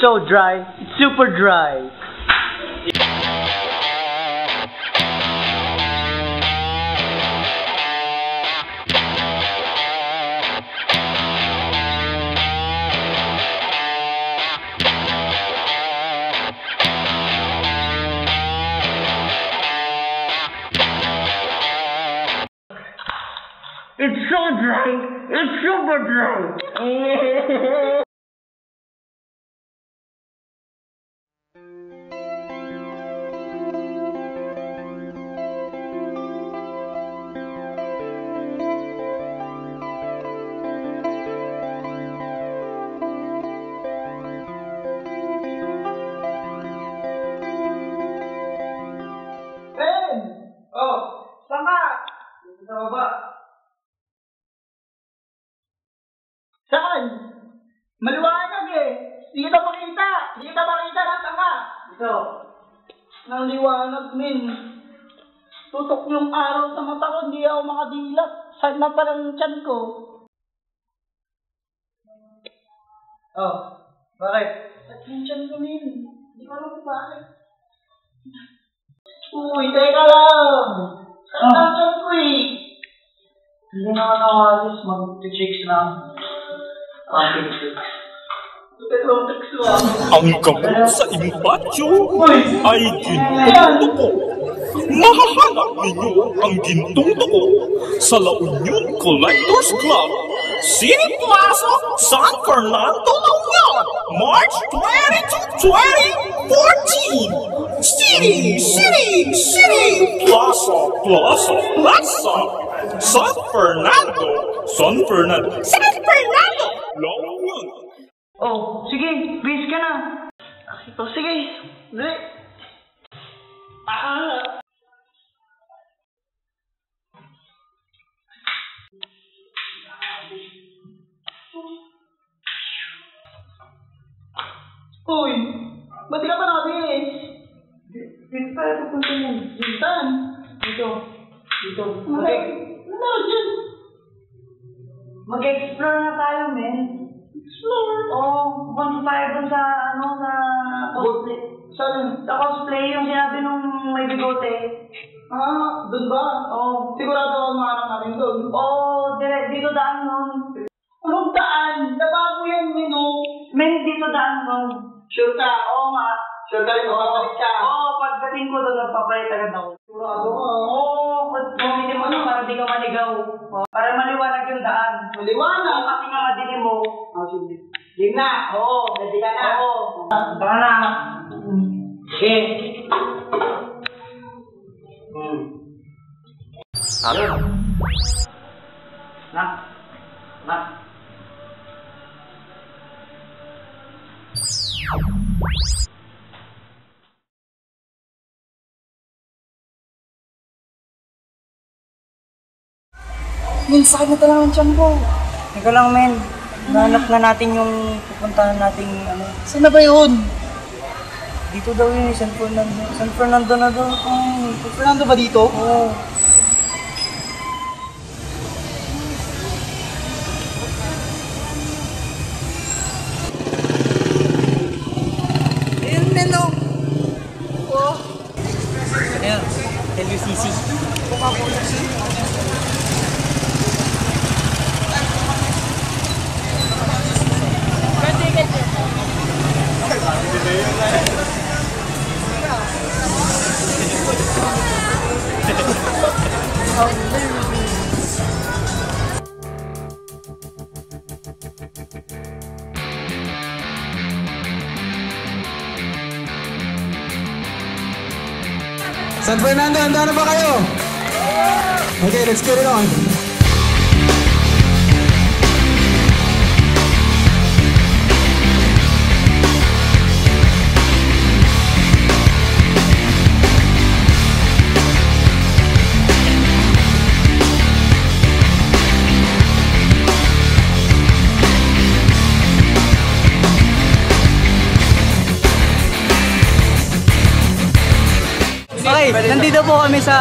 so dry. It's super dry. It's so dry. It's super dry. Uy, teka lang. Saan ang tiyan ko eh? Hindi naman ako alis. Mag-chicks lang. Chicks. Pero text mo ako. Ang gamot sa impatyo ay gintong duko. Mahahanap ninyo ang gintong duko sa La Union Collectors Club, City Plaza, San Fernando, La Union, March 22, 2014. City, City, City, Plaza, Plaza, Plaza, San Fernando, San Fernando, San Fernando, La Union. Oh, sige, bis ka na. Oh, sige. Dali. Ah. Uy, ba't ka pa nakabis? Dito tayo pupunta yan. Saan? Dito. Dito. Okay. Ano dyan? Mag-explore na tayo, men. Explore. Oo, pupunta tayo dun sa, ano, sa cosplay. Saan? Sa cosplay, yung sinabi nung may bigote. Ah, doon ba? Oo. Sigurado ako mahanap natin doon. Oo, dire, dito daan nun. Anong daan? Nabago yan, Mino. Men, dito daan nun. Sure ka? Oo nga. Sure ka rin, mababalik ka. Oo, pagdating ko doon, nagpapalit agad ako. Sigurado ka. Oo, bumili mo na para di ka maligaw. Oo, Para maliwanag yung daan. Maliwanag. Oo, kasi nga madilim mo. Oh, sige. Game na. Oo, ready ka na. Oo. Tara na. Sige. Hmm. Na. Min, sakit na talaga ang tiyan ko. Ikaw lang, men. Nahanap na natin yung pupuntahan nating ano. Saan na ba yun? Dito daw yun, eh, San Fernando. San Fernando na daw. Ay, Fernando ba dito? Oo. Ayun, men, oh. Oh. Ayan, LUCC. San Fernando, handa na ba kayo? Okay, let's get it on. Nandito po kami sa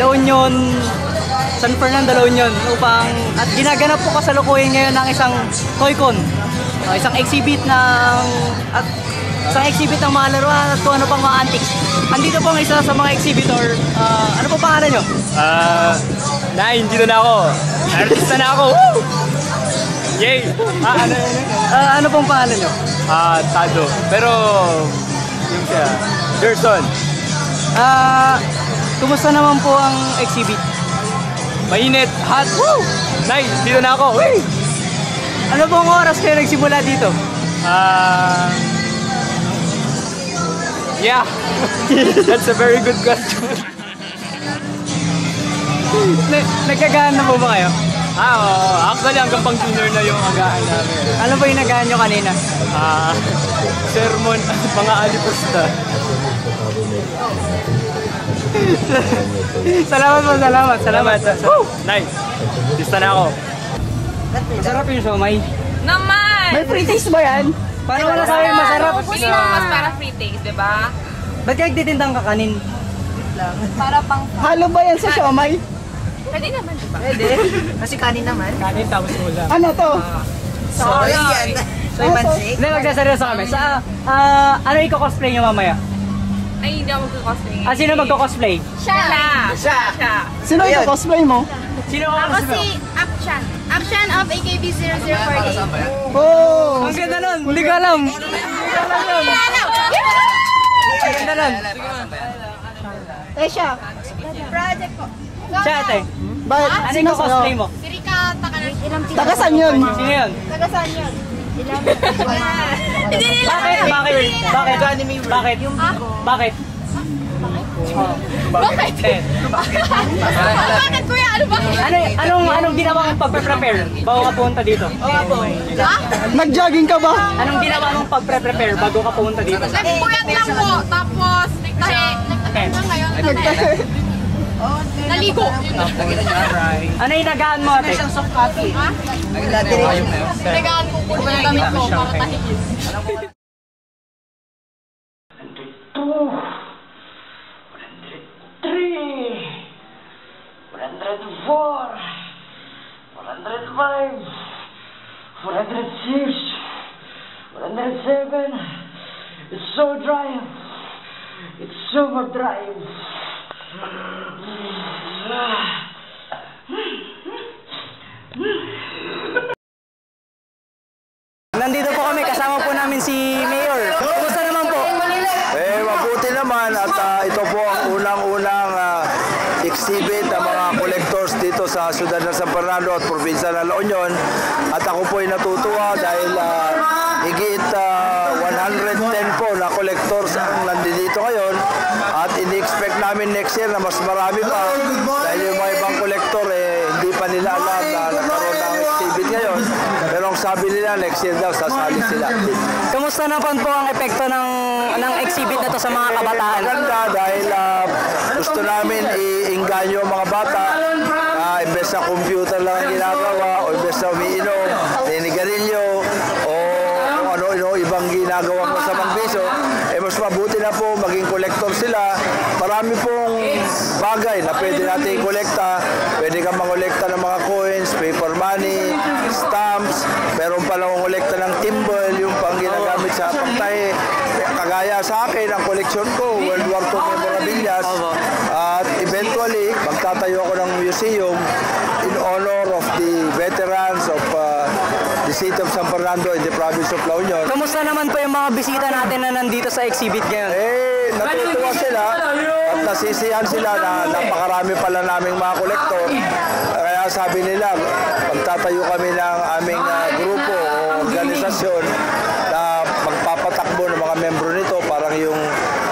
La Union, San Fernando La Union upang at ginaganap po kasalukuyan ngayon ng isang Toycon. Uh, isang exhibit ng at sa exhibit ng mga laruan at kung ano pang mga antiques. Andito po ang isa sa mga exhibitor. Ah, ano po pangalan nyo? Ah, nine, dito na ako. Artista na ako. Woo! Yay! Ah, ano? Ah, ano pong pangalan nyo? Ah, Tado. Pero, yung siya, Gerson. Ah, kumusta naman po ang exhibit? Mainit, hot. Woo! Nice, dito na ako. Woo! Ano pong oras kayo nagsimula dito? Ah, yeah. That's a very good question. Na- nagkagaan na po ba kayo? Ah, oo. Actually, hanggang pang junior na yung agaan namin. Ano ba yung nagaan nyo kanina? Ah, sermon at mga alipusta. salamat po, salamat, salamat. Woo! Nice. Artista na ako. Masarap yung siomay. Naman! May free taste ba yan? Paano wala sabi masarap? Hindi naman mas para free taste, di ba? Ba't kaya nagtitindang kakanin? Para pang... Halo ba yan sa siomay? Pwede naman, di ba? Kasi kanin naman. Kanin tapos ulam. Ano to? Sorry. Soy pansik? Hindi, magsaseryoso kami. Sa, ah, ano i-cosplay nyo mamaya? Ay, hindi ako magkakosplay. Ah, sino magko-cosplay? Siya! Siya! Siya! Sino yung cosplay mo? Sino Ako cosplay? si Akshan. Akshan of AKB0048. Oh! Ang ganda nun! Hindi ko alam! Hindi ko alam yun! Ang ganda nun! Eh siya. Project ko. Siya ate, Bakit? ano Sino yung cosplay mo? Si Rika Takanan. Taga saan yun? Sino yun? Taga saan yun? Hindi nila. Bakit? Bakit? Bakit? Bakit? Bakit? Bakit? Eh, Bakit kuya? Ano ba? Ano, anong, anong ginawa mong pagpe-prepare bago ka pumunta dito? Ha? Nag-jogging ka ba? Anong ginawa mong pagpe-prepare bago ka pumunta dito? Nagpuyat lang po. Tapos, nagtahe. Nagtahe na ngayon. Nagtahe. Naligo. Ano yung nagaan mo ate? Siyang soft coffee. Ha? Nagaan ko po yung damit ko para tahigis. It's so dry. It's super dry. Nandito po kami, kasama po namin si Mayor. Kumusta naman po? Eh, mabuti naman at ah, ito po ang unang-unang ah, exhibit collectors dito sa Ciudad ng San Fernando at probinsya ng La Union. At ako po ay natutuwa dahil ah, higit ah, 110 po na collectors ang nandito ngayon. At ini-expect namin next year na mas marami pa dahil yung mga ibang collector eh, hindi pa nila alam na nagkaroon ng exhibit ngayon. Pero ang sabi nila next year daw sasali sila. Kamusta naman po ang epekto ng ng exhibit na to sa mga kabataan? Maganda dahil ah, gusto namin i-inganyo ang mga bata. Imbes na computer lang ang ginagawa o imbes na umiinom, ninigarilyo o kung ano-ano ibang ginagawang masamang biso, eh mas mabuti na po maging collector sila. Marami pong bagay na pwede natin i-kolekta. Pwede kang mangolekta ng mga coins, paper money, stamps. Meron pa lang kolekta ng timbal, yung pang ginagamit sa pagtahe. Kagaya sa akin, ang koleksyon ko, World War II memorabilia. At eventually, magtatayo ako ng museum in honor of the veterans of uh, the city of San Fernando in the province of La Union. Kamusta naman po yung mga bisita natin na nandito sa exhibit ngayon? Eh, natutuwa sila at nasisiyahan sila na napakarami pala naming mga kolektor. Kaya sabi nila, pagtatayo kami ng aming ah, grupo o organisasyon na magpapatakbo ng mga membro nito, parang yung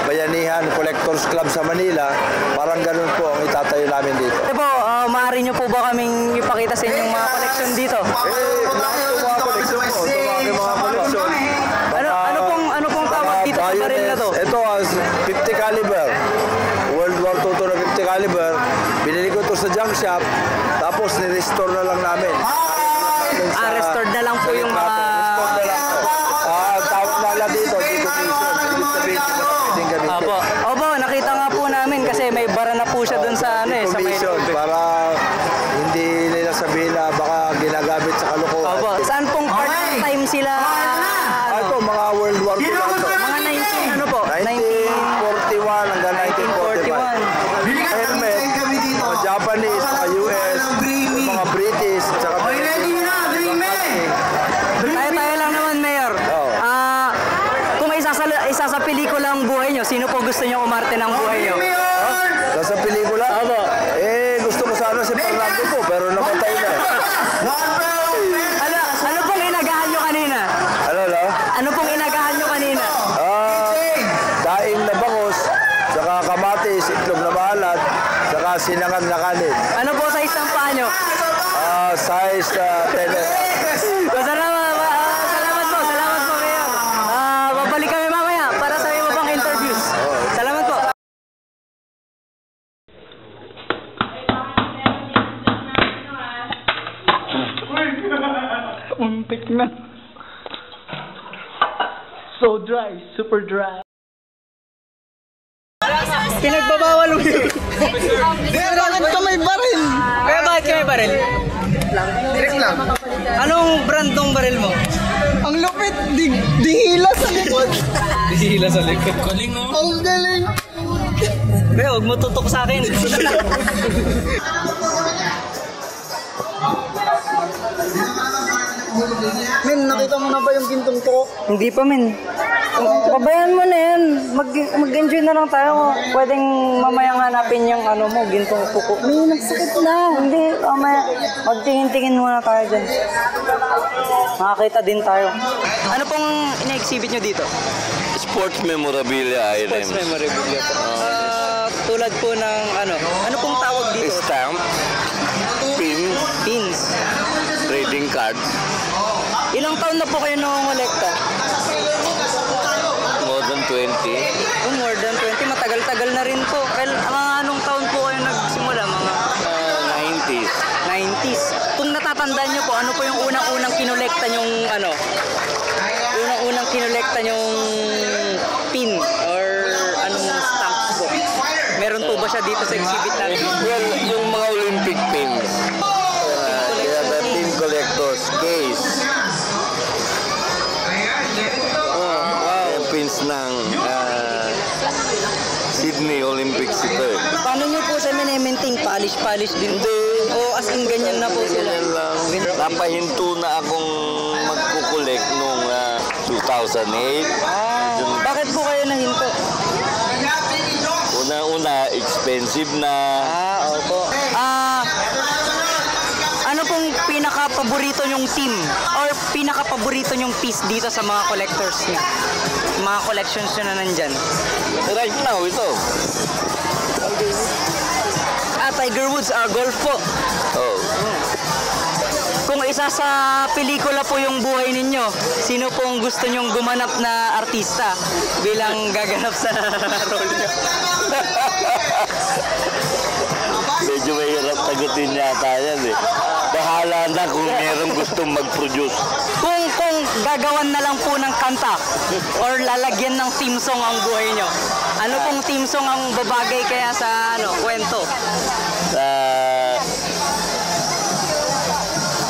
Bayanihan Collectors Club sa Manila, parang ganun po ang itatayo namin dito. Ito po, ah, maaari nyo po ba kaming ipakita sa inyong mga collection dito? Eh, lahat ng mga koleksyon ko, ito ang aking mga koleksyon. Ano, ano pong, ano pong tawag Mga dito sa baril na to? bayonets. Ito as 50 caliber. World War II to na 50 caliber. Binili ko ito sa junk shop. Tapos ni-restore na lang namin. Baril? Direct lang. Anong brand ng baril mo? Ang lupit, di, dihila sa likod. Hila sa likod. Ang galing. Kaya huwag mo tutok sa akin. Men, nakita mo na ba yung gintong to? Hindi pa, men. Pabayaan mo na yan. Mag, mag-enjoy na lang tayo. Pwedeng mamayang hanapin yung ano mo, gintong tuko. May nagsakit na. Hindi, mamaya. Magtingin-tingin muna tayo dyan. Makakita din tayo. Ano pong ina-exhibit nyo dito? Sports memorabilia items. memorabilia po. Ah, tulad po ng ano, ano pong tawag dito? Stamp, pin, Pins. trading cards, Ilang taon na po kayo nangongolekta? More than 20. Oh, more than 20. Matagal-tagal na rin po. Well, mga anong taon po kayo nagsimula? Mga Uh, 90s. 90s. Kung natatandaan nyo po, ano po yung unang-unang kinolekta nyong ano? Unang-unang kinolekta nyong pin or anong stamps po? Meron po ba siya dito sa exhibit natin? Well, yung mga Olympic pins. Sydney Olympics ito eh. Paano nyo po sa maintain Polish-polish din? Hindi. O as in ganyan na po sila? Ganyan lang. Napahinto na akong magkukulek nung ah, 2008. Ah, bakit po kayo nahinto? Una-una, expensive na. Ah, opo. Pong pinaka-paborito nyong team or pinaka-paborito nyong piece dito sa mga collectors niyo? Mga collections nyo na nandyan. Right now, ito. Ah, Tiger Woods, ah, golf po. Oh. Kung isa sa pelikula po yung buhay ninyo, sino pong gusto nyong gumanap na artista bilang gaganap sa role nyo? Medyo mahirap tagutin yata yan eh. Bahala na kung meron gustong mag-produce. Kung kung gagawan na lang po ng kanta or lalagyan ng theme song ang buhay nyo, ano pong theme song ang babagay kaya sa ano kwento? Sa...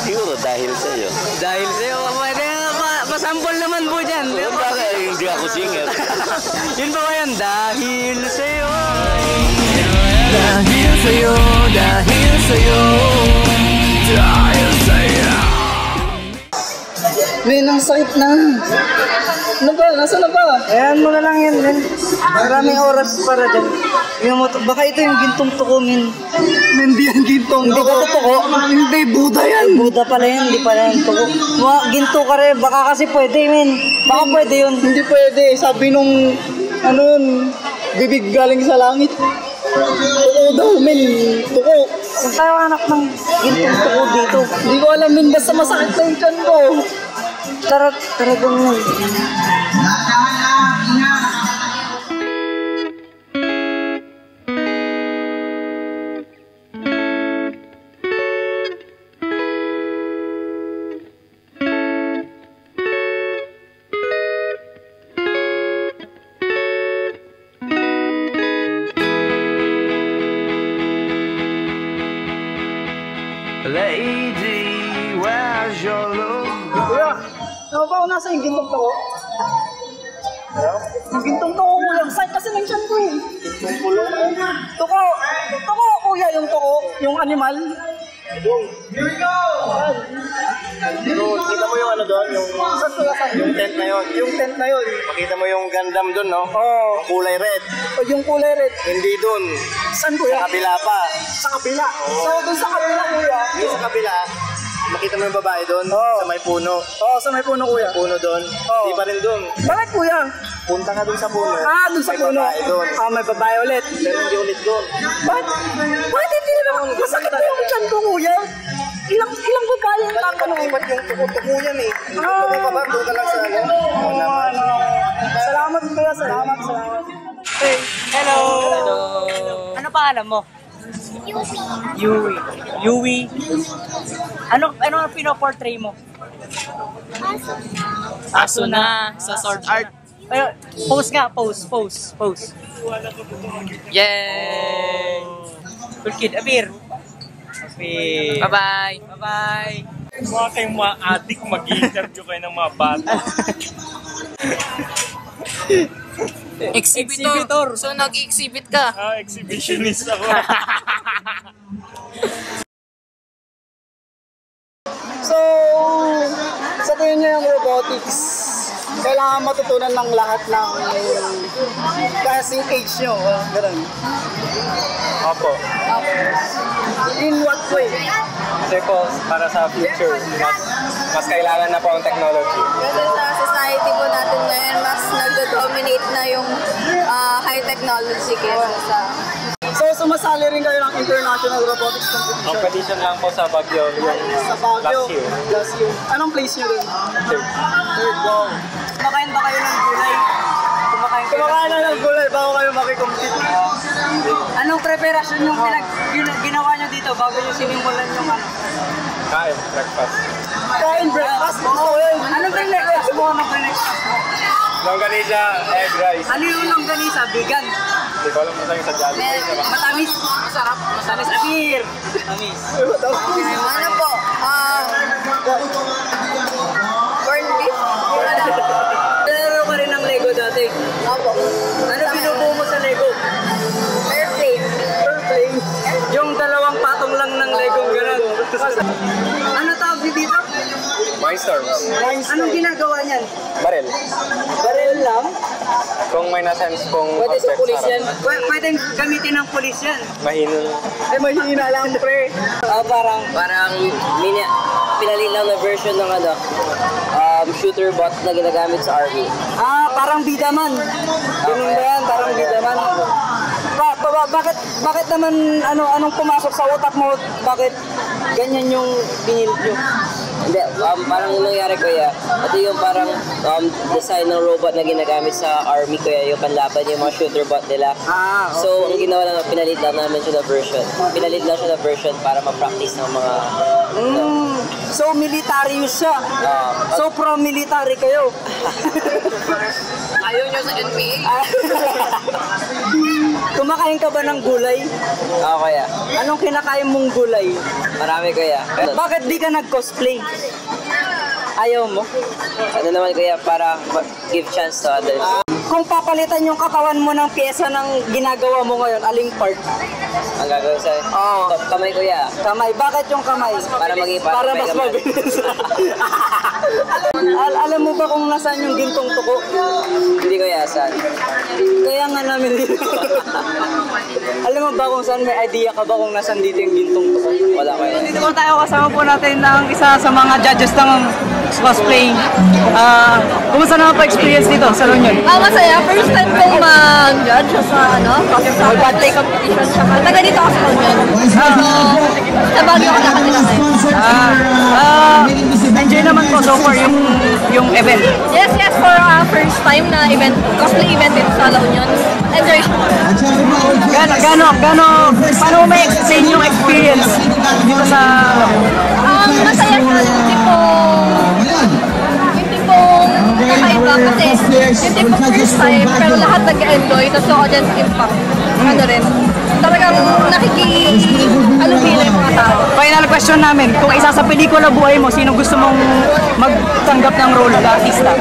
siguro dahil sa iyo. Dahil sa'yo, pwede pa, pasampol naman po dyan. Di ba? Bakit hindi ako singer? Yun ba ba yun? Dahil sa'yo. Dahil sa'yo, dahil sa'yo, dahil sa'yo. Men, ang sakit na. Ano ba? Nasaan na ba? Ayan mo na lang yan, men. Maraming oras para dyan. Yung mo, baka ito yung gintong tuko, men. Men, di yan gintong. Hindi ba totoo? Hindi, Buda yan. Buda pala yan, hindi pala yan tuko. Mga ginto ka rin, baka kasi pwede, men. Baka pwede yun. Hindi pwede. Sabi nung, ano yun, bibig galing sa langit. Tuko daw, men. Tuko. Kung tayo anak ng gintong tuko dito. Hindi ko alam, men. Basta masakit na yung tiyan ko. Tarot, talagang Lady, where's your love? Ano ba kung nasa yung gintong tuko? Yung gintong tuko, kuya. Sakit kasi ng tiyan ko eh. Tuko. Tuko, kuya. Yung tuko. Yung animal. Here we go. Doon, kita mo yung ano doon, yung, yung tent na yun. Yung tent na yun. Makita mo yung Gundam doon, no? Oo. Kulay red. O, yung kulay red. Hindi doon. Saan kuya? Sa kabila pa. Sa kabila? So, doon sa kabila kuya? Yung sa kabila, makita mo yung babae doon? Sa may puno. Oo, sa may puno kuya. Puno doon. Di pa rin doon. Bakit kuya? Punta ka doon sa puno. Ah, doon sa puno. May babae doon. Ah, may babae ulit. Pero hindi ulit doon. Bakit? Bakit hindi naman? Masakit na yung chan ko kuya. Ilang ilang babae ang tatanong? Ba't yung tuko-tuko yan eh? Ah. Tuko ka ba? Doon ka lang sa ano? ano. Salamat kuya, salamat, salamat. Hey, hello! Ano pangalan mo? Yui. Yui. Ano ano ang pino-portray mo? Asuna sa sword art. Ay, pose nga, pose, pose, pose. Yay! Cool kid, appear. Appear. Bye-bye. Bye-bye. Mga kayong mga adik, mag-interview kayo ng mga bata. Exhibitor. So, nag-exhibit ka. Ah, exhibitionist ako. So, sa tingin niyo yung robotics, kailangan matutunan ng lahat ng kasing age nyo. Uh, ganun. Opo. In what way? Kasi po, para sa future, mas, mas kailangan na po ang technology. Kasi sa society po natin ngayon, mas nag-dominate na yung ah, high technology kaysa sa... So, sumasali rin kayo ng International Robotics Competition Competition lang po sa Baguio yung sa Baguio. last year. Last year. Anong place nyo dun? Third. Third, wow. Kumakain ba kayo ng gulay? Kumakain kayo Kumakain na ng gulay bago kayo makikompete. Anong preparasyon yung pinag, gina- ginawa nyo dito bago nyo sinimulan yung ano? Kain, breakfast. Kain breakfast. Oo, yun. Anong breakfast mo? Anong breakfast mo? Longganisa, egg rice. Ano yung longganisa? Vegan? Hindi ko alam kung saan yung sa Jollibee. Matamis? Masarap. Matamis. Apir. Matamis. Ano po? Ah... corn beef? Nalaro ka rin ng Lego dati. Opo. Ano binubuo mo sa Lego? Airplane. Airplane. Yung dalawang patong lang ng Lego, gano'n. ano tawag niyo dito? Mindstorms. Anong ginagawa niyan? Baril. Baril lang? Kung may nasense kung Pwede sa pulis yan. harap. Pw- pwedeng gamitin ng pulis yan. Mahina. Eh, mahina lang, pre. Ah, parang, Parang mini, pinalit lang na version ng ano, um, shooter bot na ginagamit sa army. ah, parang bidaman. Ganun ba yan? Parang bidaman. Ba, ba, ba- bakit, bakit naman, ano, anong pumasok sa utak mo? Bakit ganyan yung binil nyo? Hindi, um, parang yung nangyari kuya, ito yung parang um, design ng robot na ginagamit sa army kuya, yung panlaban yung mga shooter bot nila. Ah, So, ang ginawa lang, pinalit lang namin siya na version. Pinalit lang siya na version para ma-practice ng mga... Mm, so, military siya. Ah, So, pro-military kayo. Ayaw nyo sa NPA. Kumakain ka ba ng gulay? ah, kuya. Anong kinakain mong gulay? Marami kuya. Bakit di ka nag-cosplay? Ayaw mo? Ano naman kuya, para give chance to others. Kung papalitan yung katawan mo ng pyesa ng ginagawa mo ngayon, aling part? Ang gagawin sa'yo? Oo. Top kamay kuya. Kamay. Bakit yung kamay? Para maging para, Para mas mabilis. Al alam mo ba kung nasaan yung gintong tuko? Hindi kuya, saan? Kaya nga namin Alam mo ba kung saan may idea ka ba kung nasaan dito yung gintong tuko? Wala kuya. Dito po tayo kasama po natin ng isa sa mga judges ng cosplay. Ah, kumusta naman po experience dito sa Lunyon? Ah, masaya. First time kong mag-judge sa ano, sa cosplay competition. Tsaka taga dito ako sa Union. So, sa Baguio ko nakatira ngayon. Ah, ah, enjoy naman po so far yung yung event. Yes, yes, for uh, first time na event, cosplay event dito sa La Union. Enjoy siya. Gano, gano, gano, paano may explain yung experience dito sa Um, masaya siya. Tipong kakaiba kasi yung tipong first time, pero lahat nag-enjoy. Tapos yung audience impact. Ano rin. Talagang nakiki, ano feel yung mga tao. Final question namin, kung isa sa pelikula buhay mo, sino gusto mong magtanggap ng role na artista?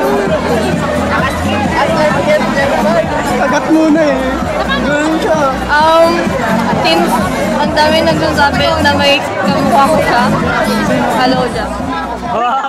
Agat muna eh. Ganun siya. Um, since ang dami nagsasabi na may kamukha ko siya, hello dyan. Wow!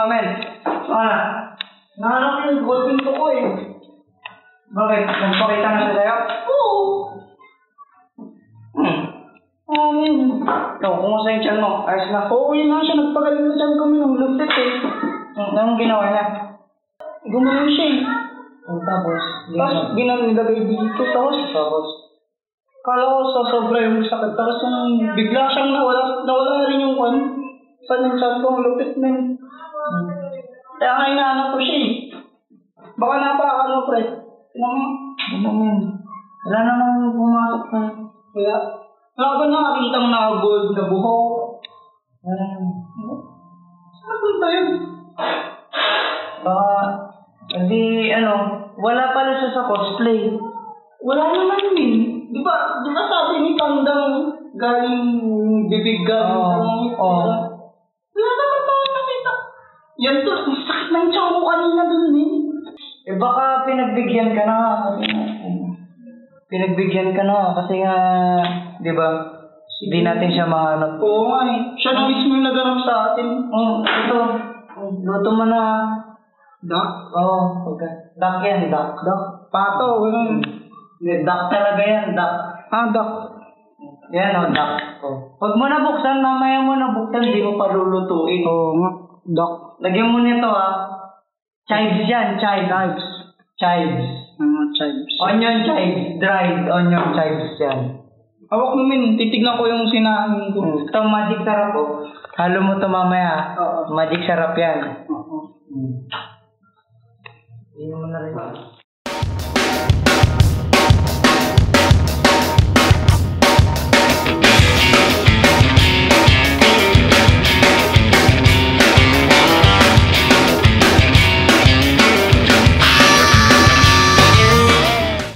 Mamen, ano? Nahanap ko yung golden to ko eh. Bakit? Nagpakita na siya sa'yo? Oo. Hmm. Amin. Ikaw, kumusta yung tiyan mo? Ayos na. Oo, yun lang siya. Nagpagaling na dyan kami ng lupit eh. Hmm, Anong ginawa niya? Gumaling siya eh. Oh, tapos, Tapos nilagay dito. Tapos, Tapos, kala ko sa sobra yung sakit. Tapos nung bigla siyang nawala, nawala rin yung kwan. Saan yung sabi ko, lupit na yun. Kaya nga inaanap ko siya eh. Baka napaka ano, pre. Tinang mo. ano men? Wala namang pumasok na. Wala. Wala ko nakakita mo naka-gold na buhok. Hmm. Saan punta yun? Baka, hindi, ano, wala pala siya sa cosplay. Wala naman yun. Di ba, di ba sabi ni Pandang galing bibig galing Oo. sa mga Oo. Wala naman tayo nakita. Yan to, ang sakit ng tiyan ko kanina dun eh. Eh baka pinagbigyan ka na kasi pinagbigyan ka na kasi nga, di ba, hindi natin siya mahanap. Oo nga eh. Siya na mismo yung naganap sa atin. Oh, ito, luto mo na. Duck? Oo, oh, okay. Duck yan, duck. Duck? Pato, ganun. Hindi, duck talaga yan, duck. Ah, duck. Yan o, duck. Oh. Huwag mo na buksan, mamaya mo na buksan, di mo pa lulutuin. Oo nga. Duck. Lagyan mo nito ah. Chives yan, chives. Chives. Chives. Chives. Onion chives, dried onion chives yan. Hawak mo min, titignan ko yung sinahin ko. Hmm. Ito, magic sarap oh. Halo mo to mamaya. Oo. Magic sarap yan. Oo. Hmm. Hindi mo na rin.